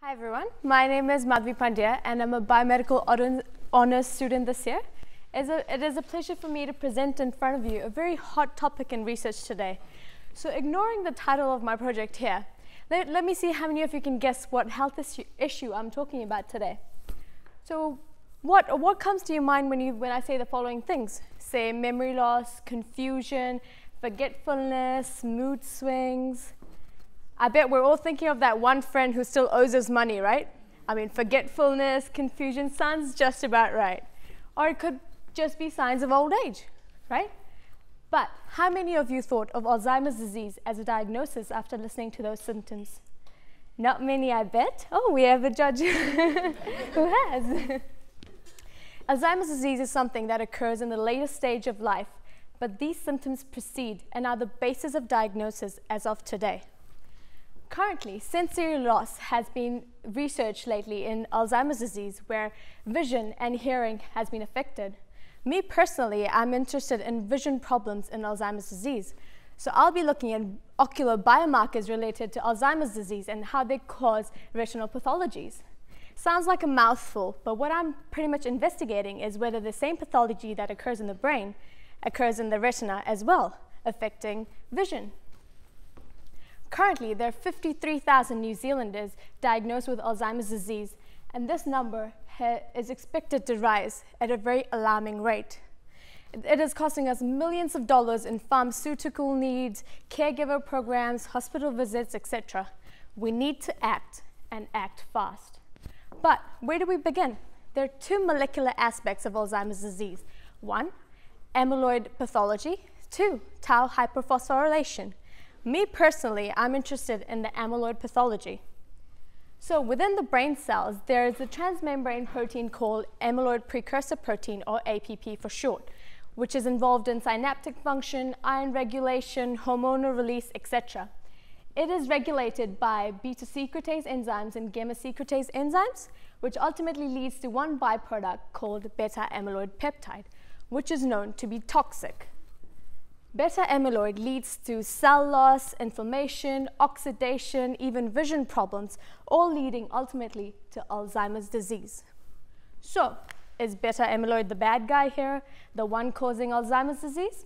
Hi everyone, my name is Madhavi Pandya and I'm a biomedical honors student this year. it is a pleasure for me to present in front of you a very hot topic in research today. So ignoring the title of my project here, let, let me see how many of you can guess what health issue, issue I'm talking about today. So what, what comes to your mind when, you, when I say the following things? Say memory loss, confusion, forgetfulness, mood swings, I bet we're all thinking of that one friend who still owes us money, right? I mean, forgetfulness, confusion sounds just about right. Or it could just be signs of old age, right? But how many of you thought of Alzheimer's disease as a diagnosis after listening to those symptoms? Not many, I bet. Oh, we have a judge who has. Alzheimer's disease is something that occurs in the later stage of life, but these symptoms precede and are the basis of diagnosis as of today. Currently, sensory loss has been researched lately in Alzheimer's disease where vision and hearing has been affected. Me personally, I'm interested in vision problems in Alzheimer's disease. So I'll be looking at ocular biomarkers related to Alzheimer's disease and how they cause retinal pathologies. Sounds like a mouthful, but what I'm pretty much investigating is whether the same pathology that occurs in the brain occurs in the retina as well, affecting vision. Currently, there are 53,000 New Zealanders diagnosed with Alzheimer's disease, and this number is expected to rise at a very alarming rate. It is costing us millions of dollars in pharmaceutical needs, caregiver programs, hospital visits, etc. We need to act and act fast. But where do we begin? There are two molecular aspects of Alzheimer's disease. One, amyloid pathology. Two, tau hyperphosphorylation. Me personally, I'm interested in the amyloid pathology. So within the brain cells, there is a transmembrane protein called amyloid precursor protein, or APP for short, which is involved in synaptic function, iron regulation, hormonal release, etc. It is regulated by beta secretase enzymes and gamma secretase enzymes, which ultimately leads to one byproduct called beta amyloid peptide, which is known to be toxic. Beta amyloid leads to cell loss, inflammation, oxidation, even vision problems, all leading ultimately to Alzheimer's disease. So, is beta amyloid the bad guy here, the one causing Alzheimer's disease?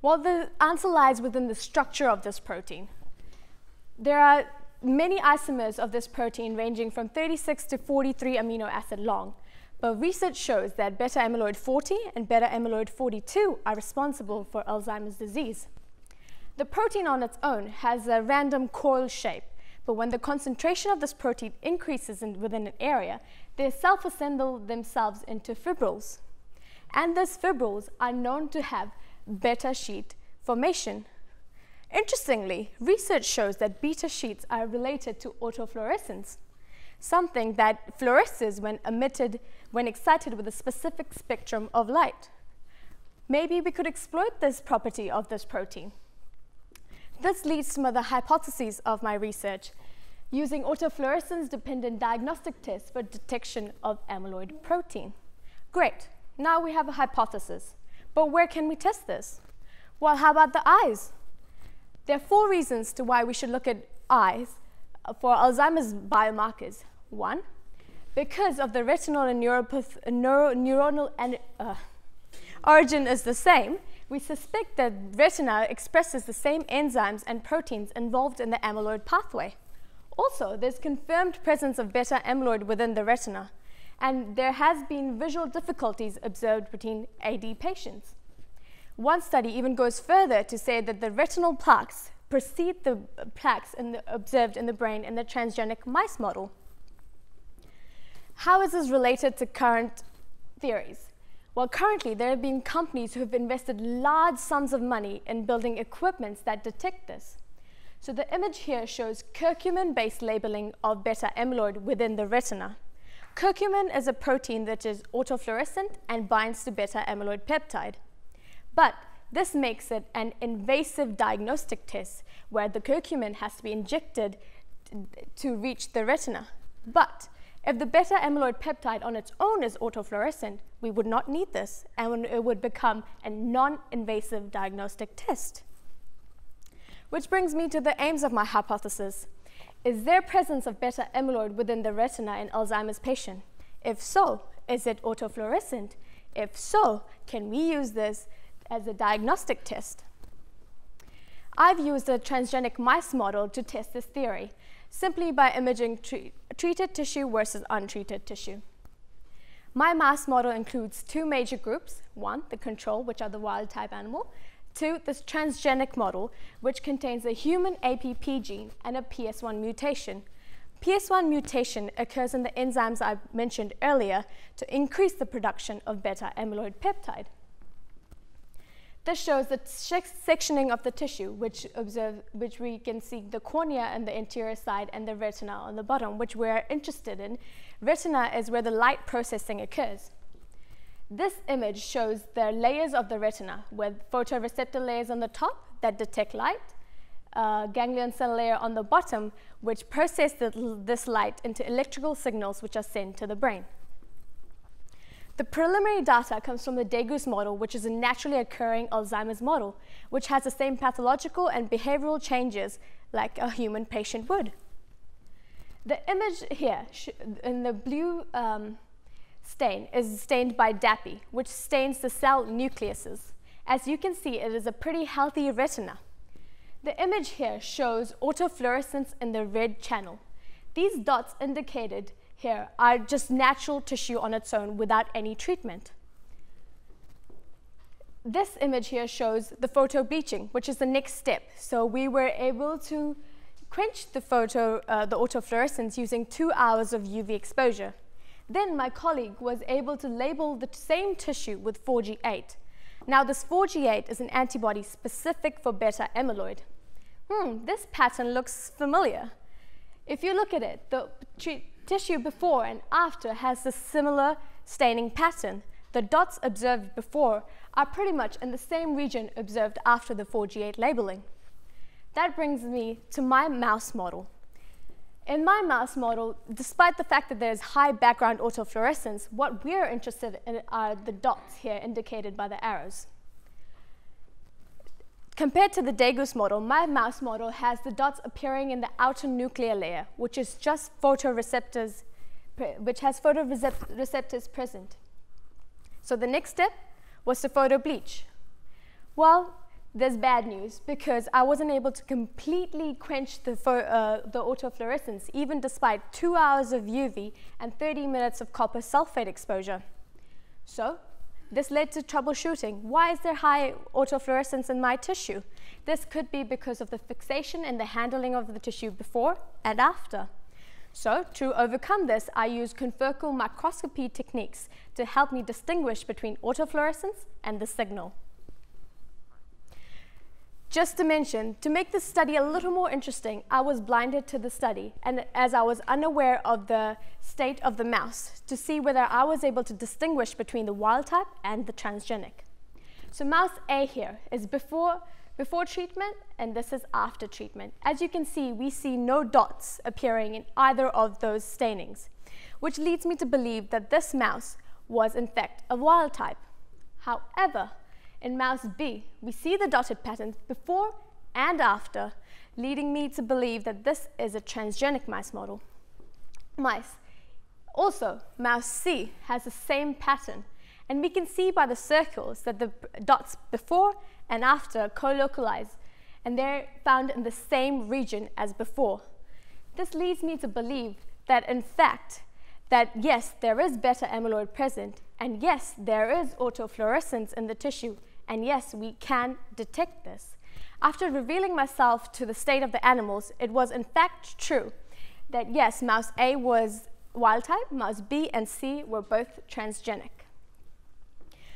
Well, the answer lies within the structure of this protein. There are many isomers of this protein ranging from 36 to 43 amino acid long, but research shows that beta amyloid 40 and beta amyloid 42 are responsible for Alzheimer's disease. The protein on its own has a random coil shape, but when the concentration of this protein increases in, within an area, they self-assemble themselves into fibrils. And these fibrils are known to have beta sheet formation. Interestingly, research shows that beta sheets are related to autofluorescence something that fluoresces when emitted, when excited with a specific spectrum of light. Maybe we could exploit this property of this protein. This leads to the hypotheses of my research, using autofluorescence-dependent diagnostic tests for detection of amyloid protein. Great, now we have a hypothesis. But where can we test this? Well, how about the eyes? There are four reasons to why we should look at eyes for Alzheimer's biomarkers. One, because of the retinal and neuro neuronal and, uh, origin is the same, we suspect that retina expresses the same enzymes and proteins involved in the amyloid pathway. Also, there's confirmed presence of beta amyloid within the retina, and there has been visual difficulties observed between AD patients. One study even goes further to say that the retinal plaques precede the plaques in the, observed in the brain in the transgenic mice model. How is this related to current theories? Well, currently there have been companies who have invested large sums of money in building equipments that detect this. So the image here shows curcumin-based labeling of beta amyloid within the retina. Curcumin is a protein that is autofluorescent and binds to beta amyloid peptide. But this makes it an invasive diagnostic test where the curcumin has to be injected to reach the retina. But if the beta amyloid peptide on its own is autofluorescent, we would not need this and it would become a non-invasive diagnostic test. Which brings me to the aims of my hypothesis. Is there presence of beta amyloid within the retina in Alzheimer's patient? If so, is it autofluorescent? If so, can we use this as a diagnostic test? I've used a transgenic mice model to test this theory, simply by imaging tre treated tissue versus untreated tissue. My mouse model includes two major groups. One, the control, which are the wild type animal. Two, this transgenic model, which contains a human APP gene and a PS1 mutation. PS1 mutation occurs in the enzymes I mentioned earlier to increase the production of beta amyloid peptide. This shows the sectioning of the tissue, which, observe, which we can see the cornea on the anterior side and the retina on the bottom, which we're interested in. Retina is where the light processing occurs. This image shows the layers of the retina with photoreceptor layers on the top that detect light, uh, ganglion cell layer on the bottom, which process the, this light into electrical signals which are sent to the brain. The preliminary data comes from the Degus model, which is a naturally occurring Alzheimer's model, which has the same pathological and behavioral changes like a human patient would. The image here in the blue um, stain is stained by DAPI, which stains the cell nucleuses. As you can see, it is a pretty healthy retina. The image here shows autofluorescence in the red channel. These dots indicated here are just natural tissue on its own without any treatment. This image here shows the photo bleaching, which is the next step. So we were able to quench the photo, uh, the autofluorescence using two hours of UV exposure. Then my colleague was able to label the same tissue with 4G8. Now this 4G8 is an antibody specific for beta amyloid. Hmm, this pattern looks familiar. If you look at it, the Tissue before and after has a similar staining pattern. The dots observed before are pretty much in the same region observed after the 4G8 labeling. That brings me to my mouse model. In my mouse model, despite the fact that there's high background autofluorescence, what we're interested in are the dots here indicated by the arrows. Compared to the Degus model, my mouse model has the dots appearing in the outer nuclear layer, which is just photoreceptors, which has photoreceptors present. So the next step was to photo bleach. Well, there's bad news because I wasn't able to completely quench the, uh, the autofluorescence, even despite two hours of UV and 30 minutes of copper sulfate exposure. So this led to troubleshooting. Why is there high autofluorescence in my tissue? This could be because of the fixation and the handling of the tissue before and after. So to overcome this, I use confocal microscopy techniques to help me distinguish between autofluorescence and the signal. Just to mention, to make this study a little more interesting, I was blinded to the study, and as I was unaware of the state of the mouse, to see whether I was able to distinguish between the wild type and the transgenic. So mouse A here is before, before treatment, and this is after treatment. As you can see, we see no dots appearing in either of those stainings, which leads me to believe that this mouse was in fact a wild type. However, in mouse B, we see the dotted patterns before and after, leading me to believe that this is a transgenic mice model. Mice. Also, mouse C has the same pattern, and we can see by the circles that the dots before and after co-localize, and they're found in the same region as before. This leads me to believe that in fact, that yes, there is beta amyloid present, and yes, there is autofluorescence in the tissue, and yes, we can detect this. After revealing myself to the state of the animals, it was in fact true that yes, mouse A was wild type, mouse B and C were both transgenic.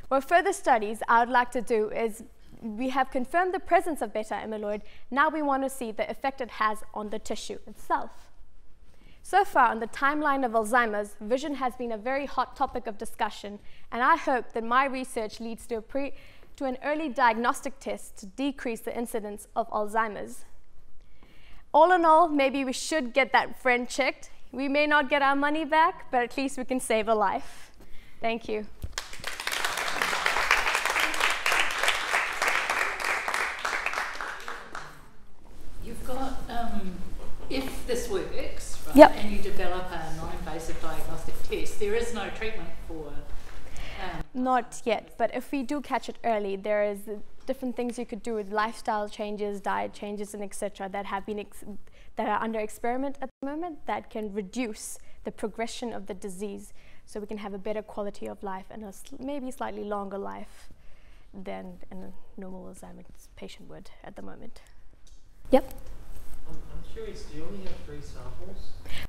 What further studies I would like to do is we have confirmed the presence of beta amyloid. Now we want to see the effect it has on the tissue itself. So far on the timeline of Alzheimer's, vision has been a very hot topic of discussion, and I hope that my research leads to, to an early diagnostic test to decrease the incidence of Alzheimer's. All in all, maybe we should get that friend checked. We may not get our money back, but at least we can save a life. Thank you. You've got um, if this works, right, Yep. and you develop a non-invasive diagnostic test, there is no treatment for. Um, Not yet, but if we do catch it early, there is different things you could do with lifestyle changes, diet changes, and etc. that have been ex- that are under experiment at the moment that can reduce the progression of the disease, so we can have a better quality of life and a sl- maybe slightly longer life than a normal Alzheimer's patient would at the moment. Yep. I'm, curious, do you only have three samples?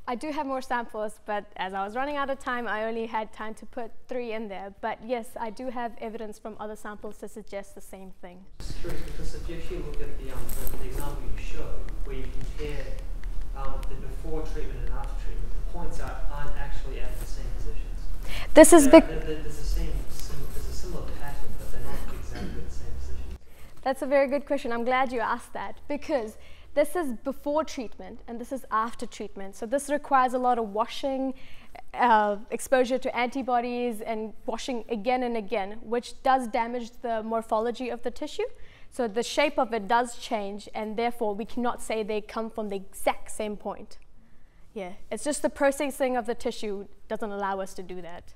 I do have more samples, but as I was running out of time, I only had time to put three in there. But yes, I do have evidence from other samples to suggest the same thing. Just curious because if you actually look at the, um, the, the example you showed, where you compare um, the before treatment and after treatment, the points are, aren't actually at the same positions. This is They're- bec- they're- they're- there's, a same, sim- there's a similar pattern, but they're not exactly the same positions. That's a very good question. I'm glad you asked that because this is before treatment and this is after treatment. So this requires a lot of washing, uh, exposure to antibodies, and washing again and again, which does damage the morphology of the tissue. So the shape of it does change, and therefore we cannot say they come from the exact same point. Yeah, it's just the processing of the tissue doesn't allow us to do that.